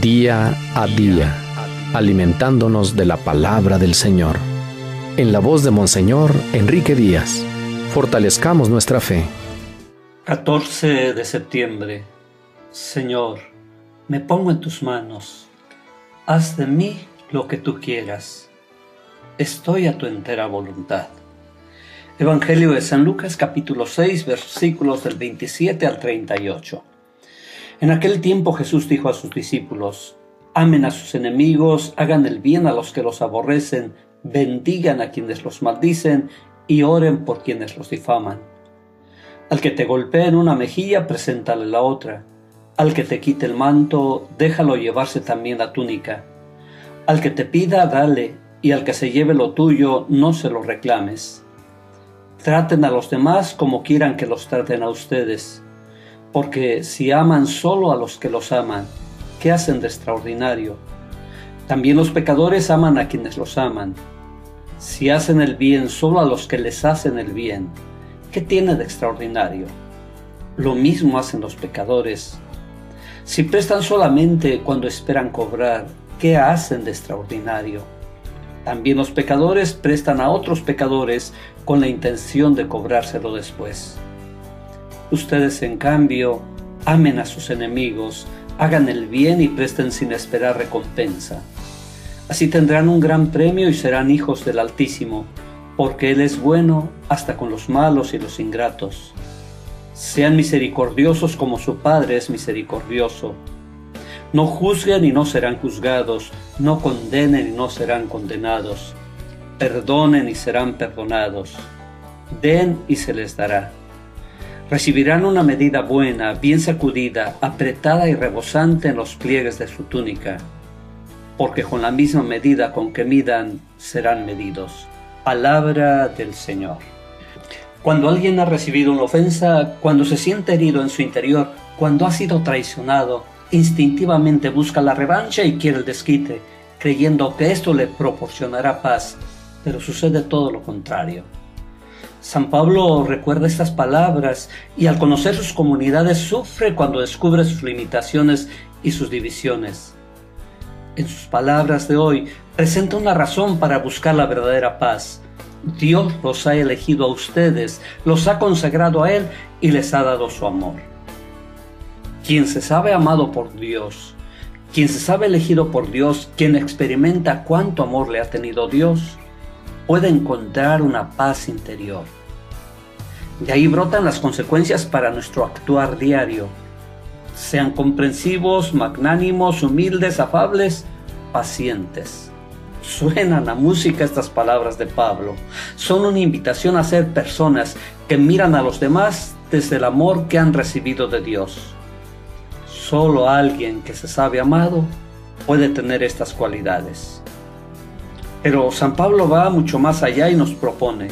día a día, alimentándonos de la palabra del Señor. En la voz de Monseñor Enrique Díaz, fortalezcamos nuestra fe. 14 de septiembre. Señor, me pongo en tus manos. Haz de mí lo que tú quieras. Estoy a tu entera voluntad. Evangelio de San Lucas capítulo 6 versículos del 27 al 38. En aquel tiempo Jesús dijo a sus discípulos, amen a sus enemigos, hagan el bien a los que los aborrecen, bendigan a quienes los maldicen y oren por quienes los difaman. Al que te golpee en una mejilla, preséntale la otra. Al que te quite el manto, déjalo llevarse también la túnica. Al que te pida, dale, y al que se lleve lo tuyo, no se lo reclames. Traten a los demás como quieran que los traten a ustedes porque si aman solo a los que los aman, ¿qué hacen de extraordinario? También los pecadores aman a quienes los aman. Si hacen el bien solo a los que les hacen el bien, ¿qué tiene de extraordinario? Lo mismo hacen los pecadores. Si prestan solamente cuando esperan cobrar, ¿qué hacen de extraordinario? También los pecadores prestan a otros pecadores con la intención de cobrárselo después. Ustedes, en cambio, amen a sus enemigos, hagan el bien y presten sin esperar recompensa. Así tendrán un gran premio y serán hijos del Altísimo, porque Él es bueno hasta con los malos y los ingratos. Sean misericordiosos como su Padre es misericordioso. No juzguen y no serán juzgados, no condenen y no serán condenados. Perdonen y serán perdonados. Den y se les dará recibirán una medida buena, bien sacudida, apretada y rebosante en los pliegues de su túnica, porque con la misma medida con que midan serán medidos. Palabra del Señor. Cuando alguien ha recibido una ofensa, cuando se siente herido en su interior, cuando ha sido traicionado, instintivamente busca la revancha y quiere el desquite, creyendo que esto le proporcionará paz, pero sucede todo lo contrario. San Pablo recuerda estas palabras y al conocer sus comunidades sufre cuando descubre sus limitaciones y sus divisiones. En sus palabras de hoy presenta una razón para buscar la verdadera paz. Dios los ha elegido a ustedes, los ha consagrado a Él y les ha dado su amor. Quien se sabe amado por Dios, quien se sabe elegido por Dios, quien experimenta cuánto amor le ha tenido Dios, puede encontrar una paz interior. De ahí brotan las consecuencias para nuestro actuar diario. Sean comprensivos, magnánimos, humildes, afables, pacientes. Suenan a música estas palabras de Pablo. Son una invitación a ser personas que miran a los demás desde el amor que han recibido de Dios. Solo alguien que se sabe amado puede tener estas cualidades. Pero San Pablo va mucho más allá y nos propone,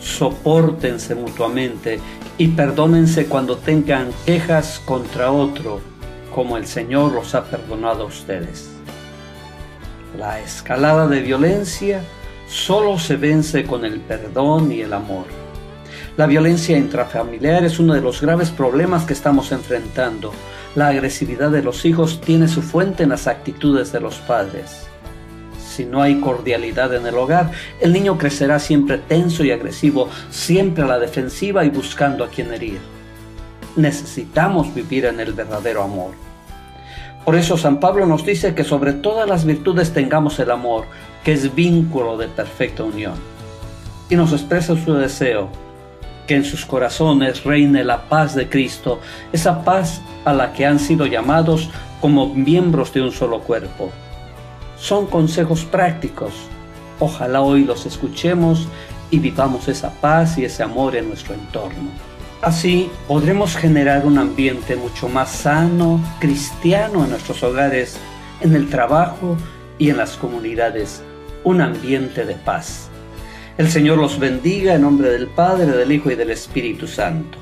soportense mutuamente y perdónense cuando tengan quejas contra otro, como el Señor los ha perdonado a ustedes. La escalada de violencia solo se vence con el perdón y el amor. La violencia intrafamiliar es uno de los graves problemas que estamos enfrentando. La agresividad de los hijos tiene su fuente en las actitudes de los padres si no hay cordialidad en el hogar, el niño crecerá siempre tenso y agresivo, siempre a la defensiva y buscando a quien herir. Necesitamos vivir en el verdadero amor. Por eso San Pablo nos dice que sobre todas las virtudes tengamos el amor, que es vínculo de perfecta unión. Y nos expresa su deseo, que en sus corazones reine la paz de Cristo, esa paz a la que han sido llamados como miembros de un solo cuerpo son consejos prácticos. Ojalá hoy los escuchemos y vivamos esa paz y ese amor en nuestro entorno. Así podremos generar un ambiente mucho más sano, cristiano en nuestros hogares, en el trabajo y en las comunidades, un ambiente de paz. El Señor los bendiga en nombre del Padre, del Hijo y del Espíritu Santo.